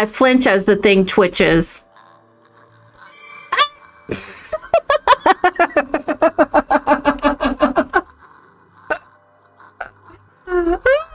I flinch as the thing twitches.